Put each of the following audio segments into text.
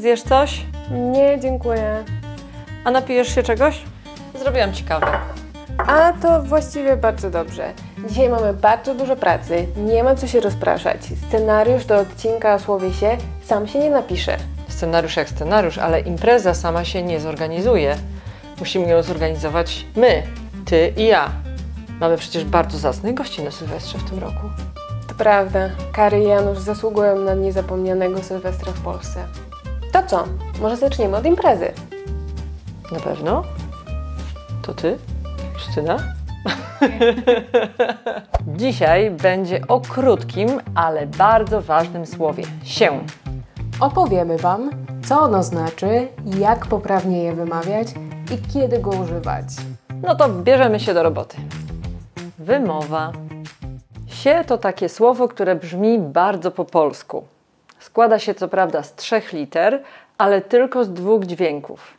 Zjesz coś? Nie, dziękuję. A napijesz się czegoś? Zrobiłam ci kawę. A to właściwie bardzo dobrze. Dzisiaj mamy bardzo dużo pracy, nie ma co się rozpraszać. Scenariusz do odcinka o słowie się sam się nie napisze. Scenariusz jak scenariusz, ale impreza sama się nie zorganizuje. Musimy ją zorganizować my, ty i ja. Mamy przecież bardzo zacnych gości na Sylwestrze w tym roku. To prawda, Kary i Janusz zasługują na niezapomnianego Sylwestra w Polsce. To co? Może zaczniemy od imprezy? Na pewno? To ty? Justyna? Dzisiaj będzie o krótkim, ale bardzo ważnym słowie się. Opowiemy Wam, co ono znaczy, jak poprawnie je wymawiać i kiedy go używać. No to bierzemy się do roboty. Wymowa. Sie to takie słowo, które brzmi bardzo po polsku. Składa się co prawda z trzech liter, ale tylko z dwóch dźwięków.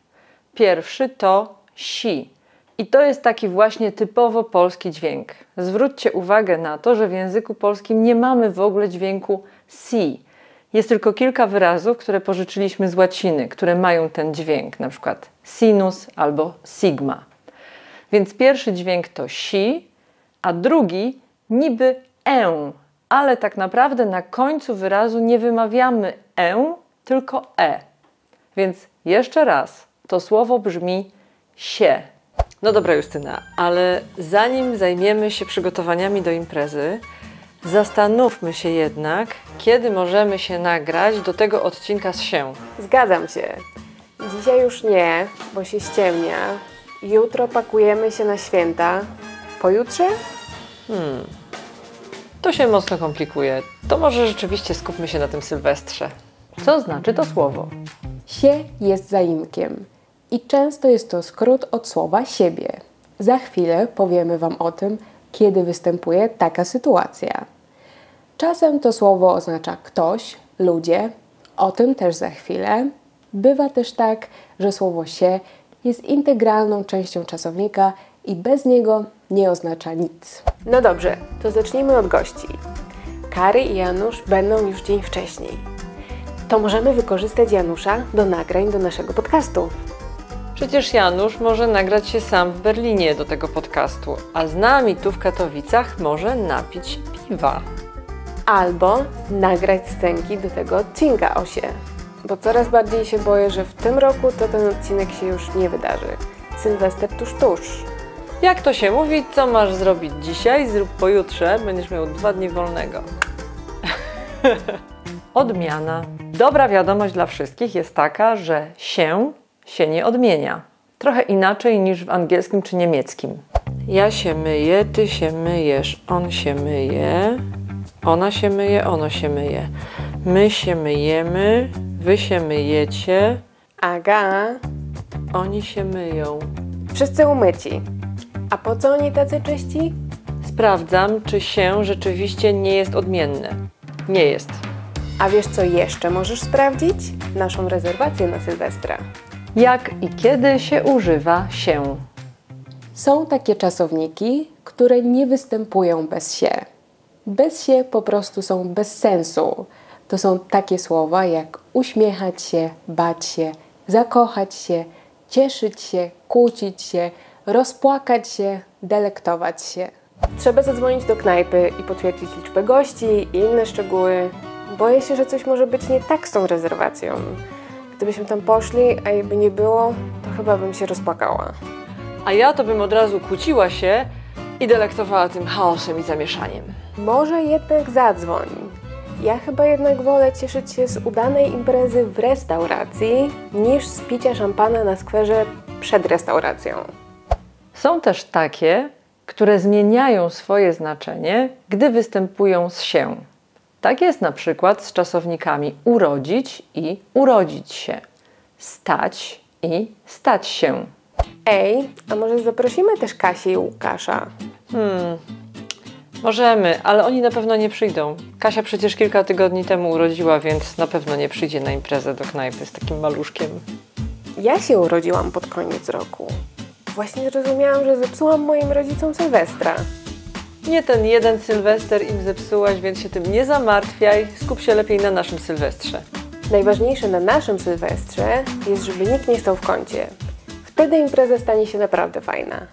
Pierwszy to si. I to jest taki właśnie typowo polski dźwięk. Zwróćcie uwagę na to, że w języku polskim nie mamy w ogóle dźwięku si. Jest tylko kilka wyrazów, które pożyczyliśmy z łaciny, które mają ten dźwięk, na przykład sinus albo sigma. Więc pierwszy dźwięk to si, a drugi niby e, ale tak naprawdę na końcu wyrazu nie wymawiamy e, tylko e. Więc jeszcze raz, to słowo brzmi się. No dobra, Justyna, ale zanim zajmiemy się przygotowaniami do imprezy, zastanówmy się jednak, kiedy możemy się nagrać do tego odcinka z się. Zgadzam się. Dzisiaj już nie, bo się ściemnia. Jutro pakujemy się na święta. Pojutrze? To się mocno komplikuje. To może rzeczywiście skupmy się na tym Sylwestrze. Co znaczy to słowo? Sie jest zaimkiem i często jest to skrót od słowa siebie. Za chwilę powiemy Wam o tym, kiedy występuje taka sytuacja. Czasem to słowo oznacza ktoś, ludzie, o tym też za chwilę. Bywa też tak, że słowo się jest integralną częścią czasownika i bez niego nie oznacza nic. No dobrze, to zacznijmy od gości. Kary i Janusz będą już dzień wcześniej. To możemy wykorzystać Janusza do nagrań do naszego podcastu. Przecież Janusz może nagrać się sam w Berlinie do tego podcastu, a z nami tu w Katowicach może napić piwa. Albo nagrać scenki do tego odcinka o się. Bo coraz bardziej się boję, że w tym roku to ten odcinek się już nie wydarzy. Sylwester tuż tuż. Jak to się mówi, co masz zrobić dzisiaj, zrób pojutrze, będziesz miał dwa dni wolnego. Odmiana. Dobra wiadomość dla wszystkich jest taka, że się się nie odmienia. Trochę inaczej niż w angielskim czy niemieckim. Ja się myję, ty się myjesz, on się myje, ona się myje, ono się myje. My się myjemy, wy się myjecie, Aga, oni się myją. wszyscy umyci. A po co oni tacy czyści? Sprawdzam, czy się rzeczywiście nie jest odmienne. Nie jest. A wiesz co jeszcze możesz sprawdzić? Naszą rezerwację na Sylwestra. Jak i kiedy się używa się? Są takie czasowniki, które nie występują bez się. Bez się po prostu są bez sensu. To są takie słowa jak uśmiechać się, bać się, zakochać się, cieszyć się, kłócić się, rozpłakać się, delektować się. Trzeba zadzwonić do knajpy i potwierdzić liczbę gości i inne szczegóły. Boję się, że coś może być nie tak z tą rezerwacją. Gdybyśmy tam poszli, a jej by nie było, to chyba bym się rozpłakała. A ja to bym od razu kłóciła się i delektowała tym chaosem i zamieszaniem. Może jednak zadzwoń. Ja chyba jednak wolę cieszyć się z udanej imprezy w restauracji, niż z picia szampana na skwerze przed restauracją. Są też takie, które zmieniają swoje znaczenie, gdy występują z się. Tak jest na przykład z czasownikami urodzić i urodzić się, stać i stać się. Ej, a może zaprosimy też Kasię i Łukasza? Możemy, ale oni na pewno nie przyjdą. Kasia przecież kilka tygodni temu urodziła, więc na pewno nie przyjdzie na imprezę do knajpy z takim maluszkiem. Ja się urodziłam pod koniec roku. Właśnie zrozumiałam, że zepsułam moim rodzicom Sylwestra. Nie ten jeden Sylwester im zepsułaś, więc się tym nie zamartwiaj. Skup się lepiej na naszym Sylwestrze. Najważniejsze na naszym Sylwestrze jest, żeby nikt nie stał w kącie. Wtedy impreza stanie się naprawdę fajna.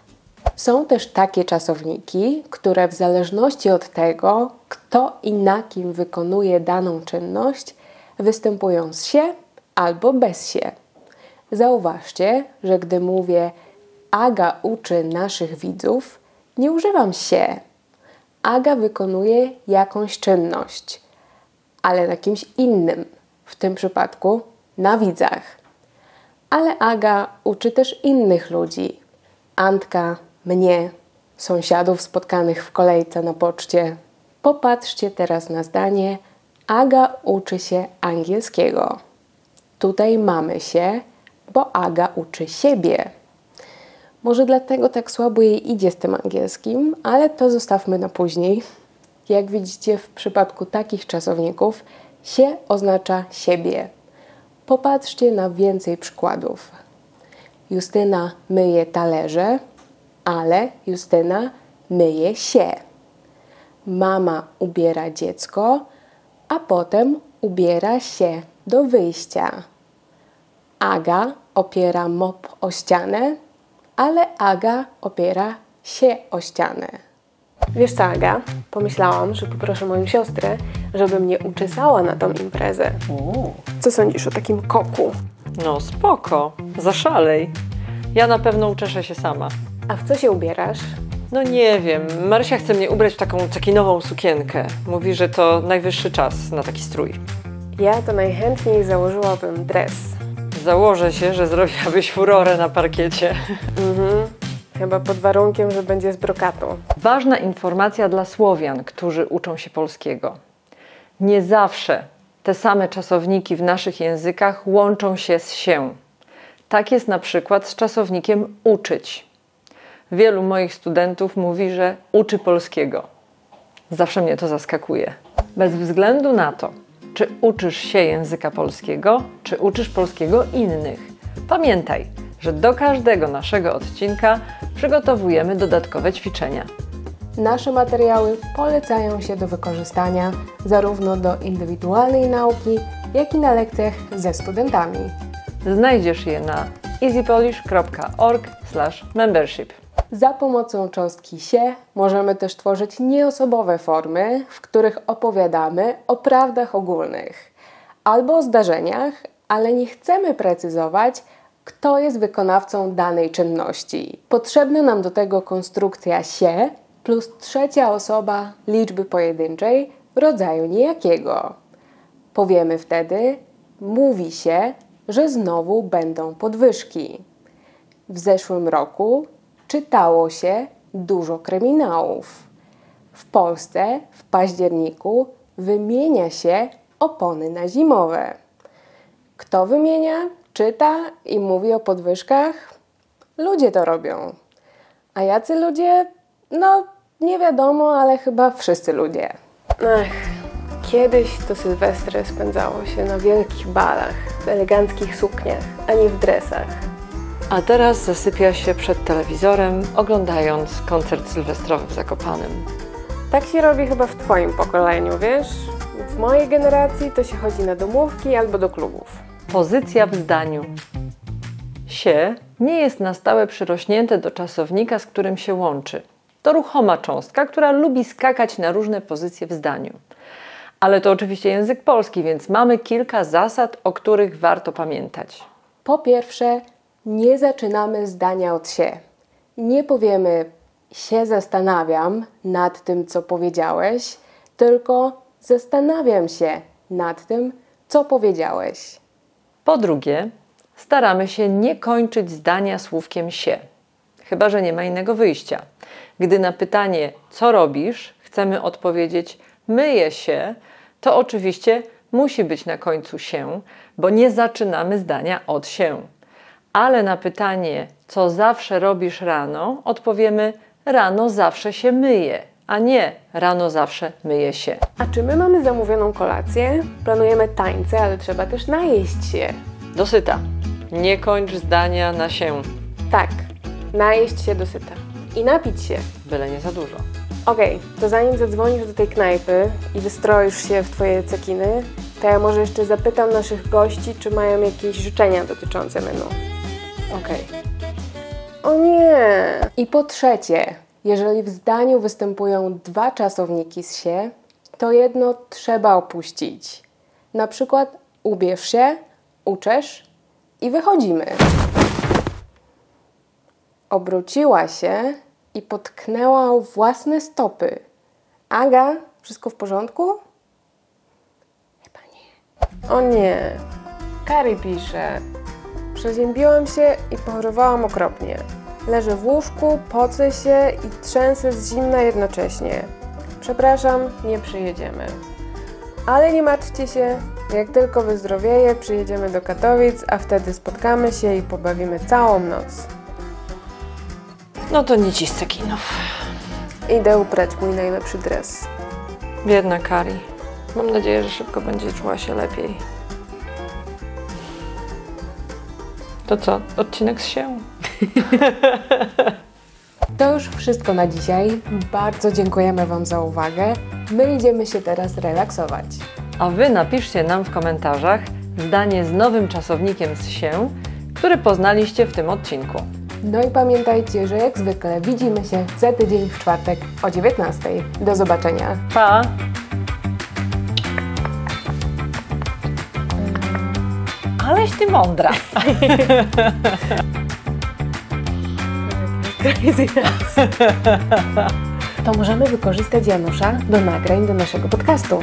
Są też takie czasowniki, które w zależności od tego, kto i na kim wykonuje daną czynność, występują z się albo bez się. Zauważcie, że gdy mówię Aga uczy naszych widzów, nie używam się. Aga wykonuje jakąś czynność, ale na kimś innym, w tym przypadku na widzach. Ale Aga uczy też innych ludzi. Antka, mnie, sąsiadów spotkanych w kolejce na poczcie. Popatrzcie teraz na zdanie Aga uczy się angielskiego. Tutaj mamy się, bo Aga uczy siebie. Może dlatego tak słabo jej idzie z tym angielskim, ale to zostawmy na później. Jak widzicie, w przypadku takich czasowników się oznacza siebie. Popatrzcie na więcej przykładów. Justyna myje talerze, ale Justyna myje się. Mama ubiera dziecko, a potem ubiera się do wyjścia. Aga opiera mop o ścianę, ale Aga opiera się o ścianę. Wiesz co, Aga? Pomyślałam, że poproszę moją siostrę, żeby mnie uczesała na tą imprezę. Co sądzisz o takim koku? No spoko, zaszalej. Ja na pewno uczeszę się sama. A w co się ubierasz? No nie wiem, Marysia chce mnie ubrać w taką cekinową sukienkę. Mówi, że to najwyższy czas na taki strój. Ja to najchętniej założyłabym dres. Założę się, że zrobiłabyś furorę na parkiecie. Mhm. Chyba pod warunkiem, że będzie z brokatu. Ważna informacja dla Słowian, którzy uczą się polskiego. Nie zawsze te same czasowniki w naszych językach łączą się z się. Tak jest na przykład z czasownikiem uczyć. Wielu moich studentów mówi, że uczy polskiego. Zawsze mnie to zaskakuje. Bez względu na to, czy uczysz się języka polskiego, czy uczysz polskiego innych. Pamiętaj, że do każdego naszego odcinka przygotowujemy dodatkowe ćwiczenia. Nasze materiały polecają się do wykorzystania zarówno do indywidualnej nauki, jak i na lekcjach ze studentami. Znajdziesz je na easypolish.org/membership. Za pomocą cząstki się możemy też tworzyć nieosobowe formy, w których opowiadamy o prawdach ogólnych albo o zdarzeniach, ale nie chcemy precyzować, kto jest wykonawcą danej czynności. Potrzebna nam do tego konstrukcja się plus trzecia osoba liczby pojedynczej rodzaju niejakiego. Powiemy wtedy, mówi się, że znowu będą podwyżki. W zeszłym roku czytało się dużo kryminałów. W Polsce w październiku wymienia się opony na zimowe. Kto wymienia, czyta i mówi o podwyżkach? Ludzie to robią. A jacy ludzie? No, nie wiadomo, ale chyba wszyscy ludzie. Ech, kiedyś to Sylwestry spędzało się na wielkich balach, w eleganckich sukniach, a nie w dresach. A teraz zasypia się przed telewizorem, oglądając koncert sylwestrowy w Zakopanem. Tak się robi chyba w Twoim pokoleniu, wiesz? W mojej generacji to się chodzi na domówki albo do klubów. Pozycja w zdaniu. Sie nie jest na stałe przyrośnięte do czasownika, z którym się łączy. To ruchoma cząstka, która lubi skakać na różne pozycje w zdaniu. Ale to oczywiście język polski, więc mamy kilka zasad, o których warto pamiętać. Po pierwsze, nie zaczynamy zdania od się. Nie powiemy się zastanawiam nad tym, co powiedziałeś, tylko zastanawiam się nad tym, co powiedziałeś. Po drugie, staramy się nie kończyć zdania słówkiem się, chyba że nie ma innego wyjścia. Gdy na pytanie, co robisz, chcemy odpowiedzieć myję się, to oczywiście musi być na końcu się, bo nie zaczynamy zdania od się. Ale na pytanie, co zawsze robisz rano, odpowiemy rano zawsze się myję, a nie rano zawsze myję się. A czy my mamy zamówioną kolację? Planujemy tańce, ale trzeba też najeść się. Dosyta. Nie kończ zdania na się. Tak, najeść się dosyta. I napić się. Byle nie za dużo. Okej, to zanim zadzwonisz do tej knajpy i wystroisz się w twoje cekiny, To ja może jeszcze zapytam naszych gości, czy mają jakieś życzenia dotyczące menu. Okej. O nie! I po trzecie, jeżeli w zdaniu występują dwa czasowniki z się, to jedno trzeba opuścić. Na przykład ubierz się, uczesz i wychodzimy. Obróciła się i potknęła o własne stopy. Aga, wszystko w porządku? Chyba nie. O nie. Kari pisze. Przeziębiłam się i pochorowałam okropnie. Leżę w łóżku, pocę się i trzęsę z zimna jednocześnie. Przepraszam, nie przyjedziemy. Ale nie martwcie się, jak tylko wyzdrowieję, przyjedziemy do Katowic, a wtedy spotkamy się i pobawimy całą noc. No to nic z cekinów. Idę uprać mój najlepszy dres. Biedna Kari. Mam nadzieję, że szybko będzie czuła się lepiej. To co? Odcinek z się? To już wszystko na dzisiaj. Bardzo dziękujemy Wam za uwagę. My idziemy się teraz relaksować. A Wy napiszcie nam w komentarzach zdanie z nowym czasownikiem z się, który poznaliście w tym odcinku. No i pamiętajcie, że jak zwykle widzimy się za tydzień w czwartek o 19. Do zobaczenia. Pa! Aleś ty mądra. To możemy wykorzystać Janusza do nagrań do naszego podcastu.